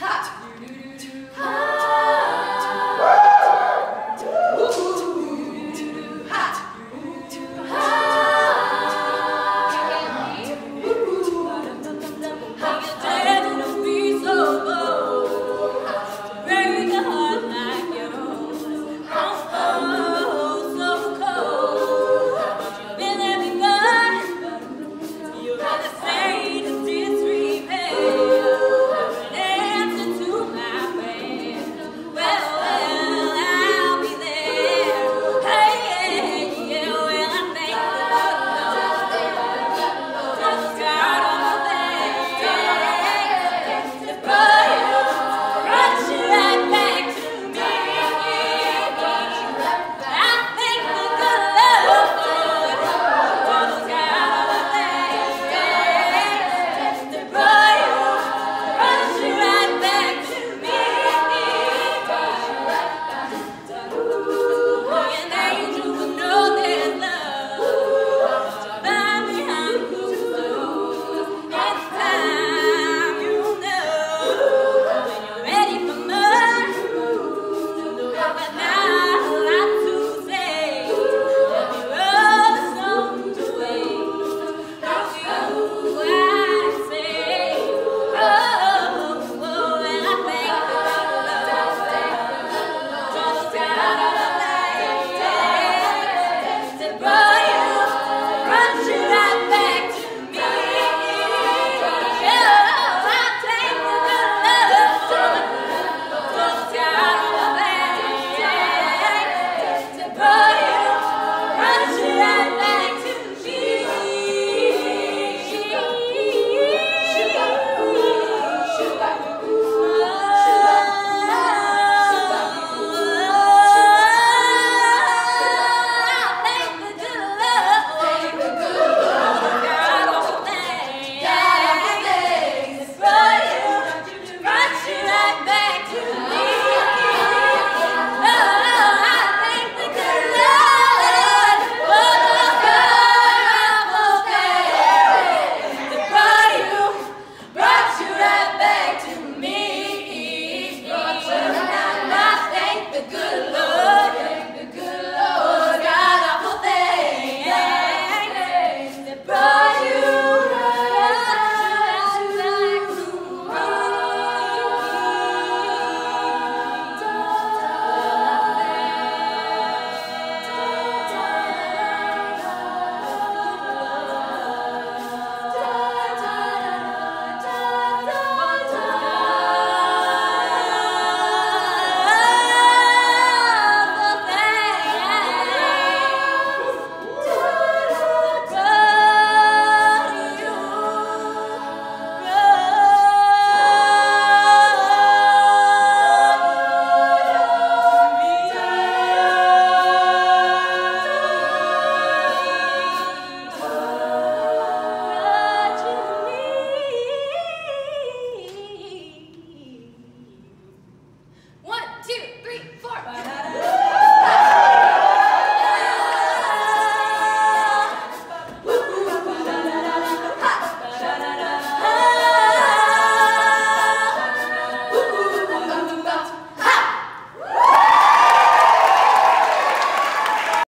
Hat.